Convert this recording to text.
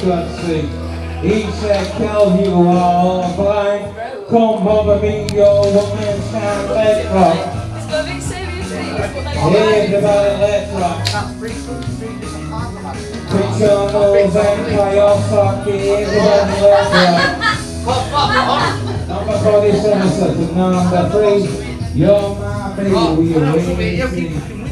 He said, kill you all blind. Come over me, your woman's time, let rock. Everybody, let's rock. Put your nose and your. Everybody, let's rock. Number 47, number three. You're my baby, we are waiting.